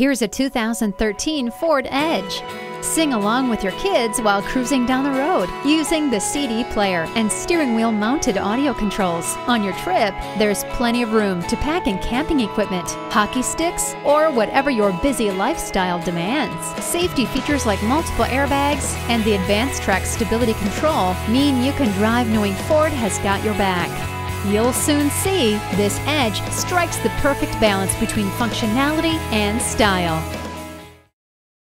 Here's a 2013 Ford Edge. Sing along with your kids while cruising down the road using the CD player and steering wheel mounted audio controls. On your trip, there's plenty of room to pack in camping equipment, hockey sticks, or whatever your busy lifestyle demands. Safety features like multiple airbags and the AdvanceTrac Stability Control mean you can drive knowing Ford has got your back. You'll soon see this Edge strikes the perfect balance between functionality and style.